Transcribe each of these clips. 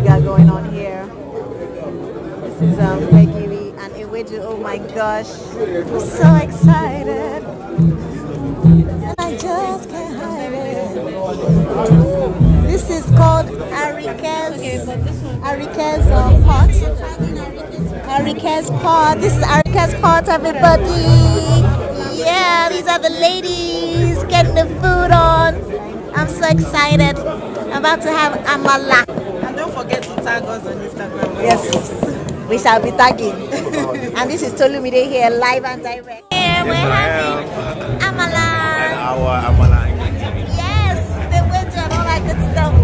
we got going on here. This is um Gbegiri and Ewedu. Oh my gosh. I'm so excited. And I just can't hide it. This is called Arike's um, pot. Arike's pot. This is Arike's pot, everybody. Yeah, these are the ladies getting the food on. I'm so excited. I'm about to have amala forget to tag us on Instagram. Yes. We shall be tagging. and this is Tolumide here, live and direct. Here we're having Amala. And our Amala. Yes, the winter and all that good stuff.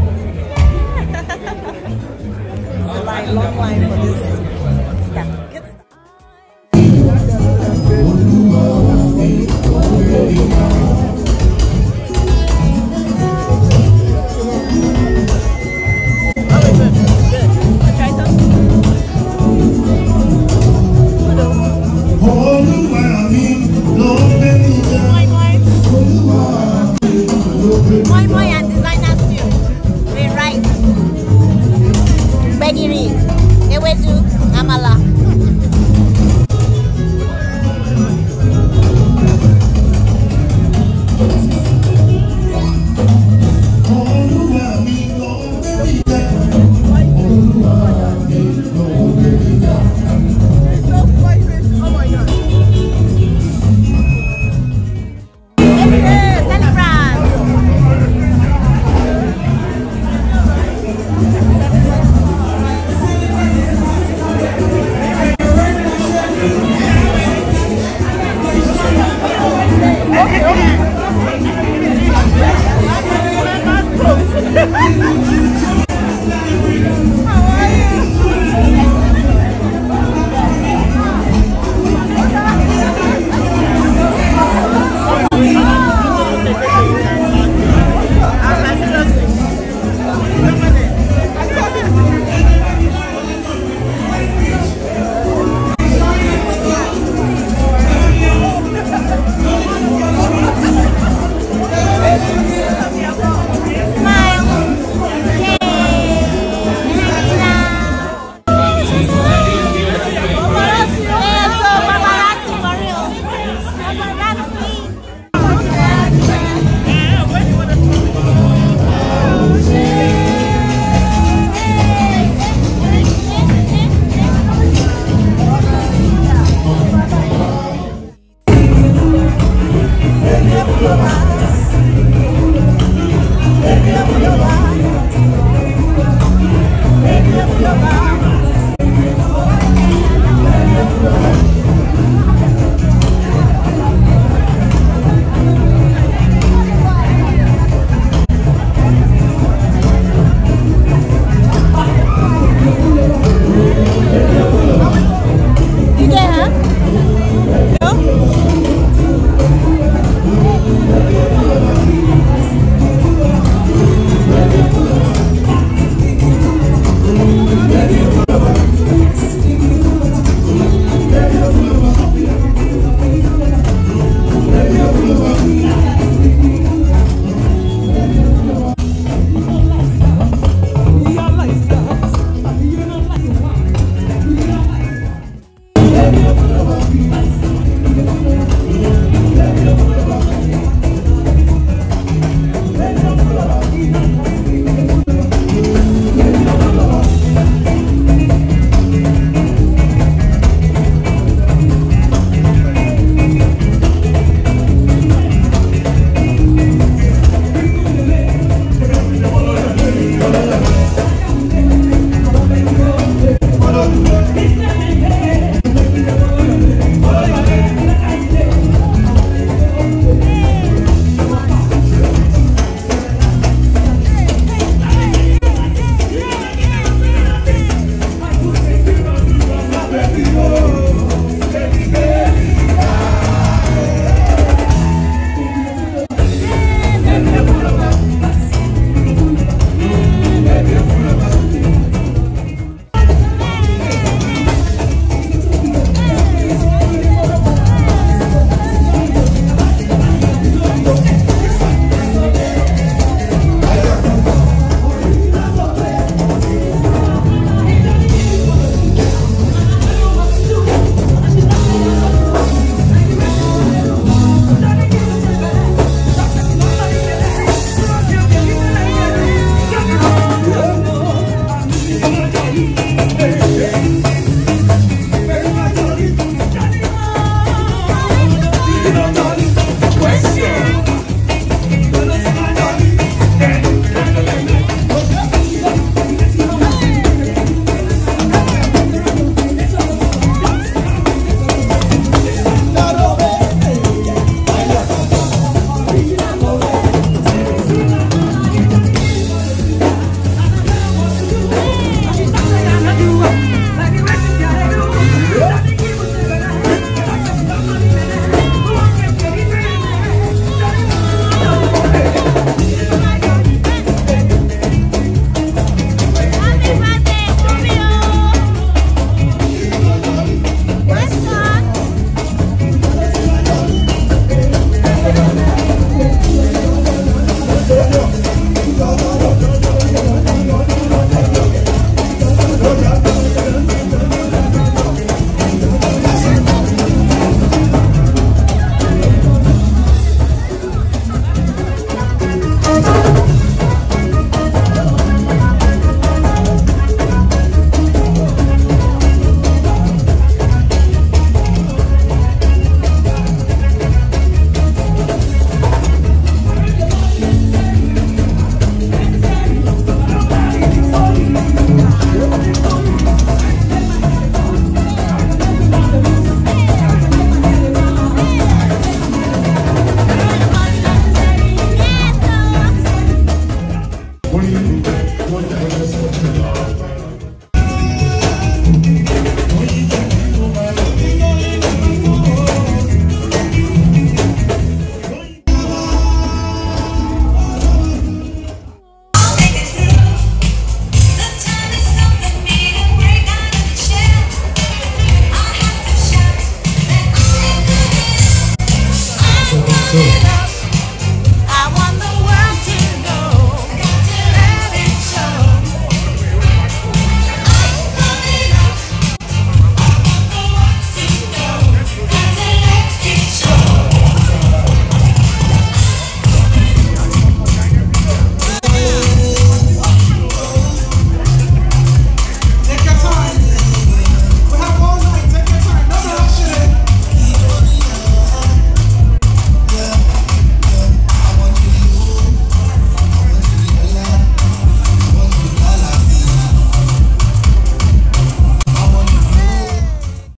it's a line, long line for this stuff. Good stuff. mọ́ìmọ́ì and designer stew with rice gbẹ̀gìrì ewédú.